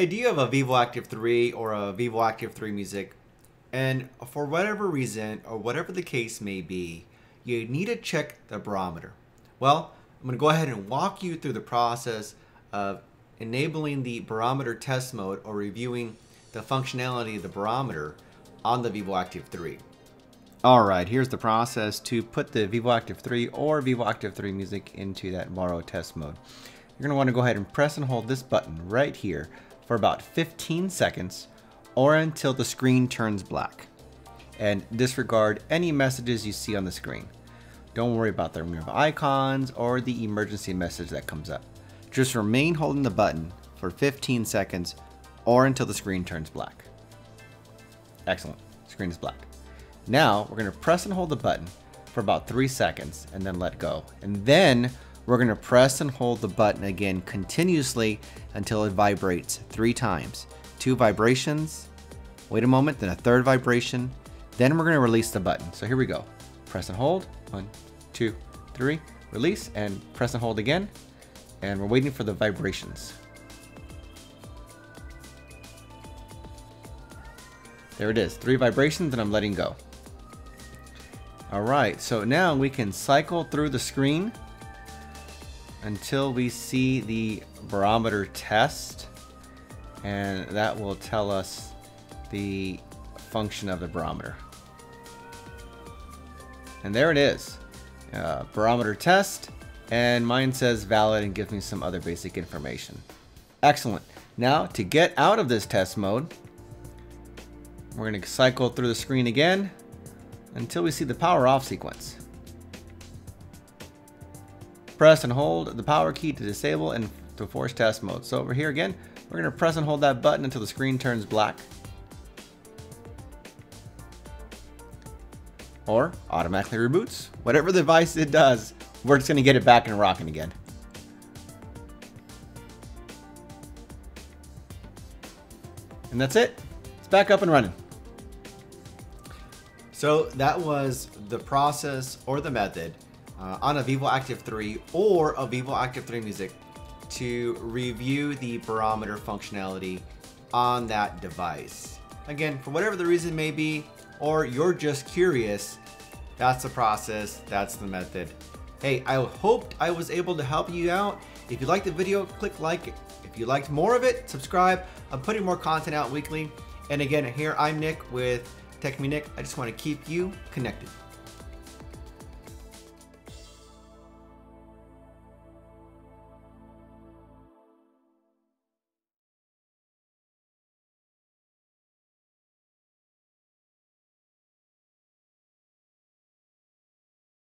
Hey, do you have a vivoactive 3 or a vivoactive 3 Music? And for whatever reason, or whatever the case may be, you need to check the barometer. Well, I'm going to go ahead and walk you through the process of enabling the barometer test mode or reviewing the functionality of the barometer on the vivoactive 3. Alright, here's the process to put the vivoactive 3 or vivoactive 3 Music into that borrow test mode. You're going to want to go ahead and press and hold this button right here for about 15 seconds or until the screen turns black. And disregard any messages you see on the screen. Don't worry about the remove icons or the emergency message that comes up. Just remain holding the button for 15 seconds or until the screen turns black. Excellent, screen is black. Now we're gonna press and hold the button for about three seconds and then let go. And then we're going to press and hold the button again continuously until it vibrates three times. Two vibrations, wait a moment, then a third vibration, then we're going to release the button. So here we go. Press and hold, one, two, three, release, and press and hold again. And we're waiting for the vibrations. There it is, three vibrations and I'm letting go. All right, so now we can cycle through the screen until we see the barometer test and that will tell us the function of the barometer. And there it is. Uh, barometer test and mine says valid and gives me some other basic information. Excellent. Now to get out of this test mode, we're going to cycle through the screen again until we see the power off sequence. Press and hold the power key to disable and to force test mode. So over here again, we're to press and hold that button until the screen turns black. Or automatically reboots. Whatever the device it does, we're just to get it back and rocking again. And that's it. It's back up and running. So that was the process or the method uh, on a vivoactive 3 or a vivoactive 3 Music to review the barometer functionality on that device. Again, for whatever the reason may be, or you're just curious, that's the process, that's the method. Hey, I hoped I was able to help you out. If you liked the video, click like. If you liked more of it, subscribe. I'm putting more content out weekly. And again, here I'm Nick with TechMe Nick. I just want to keep you connected.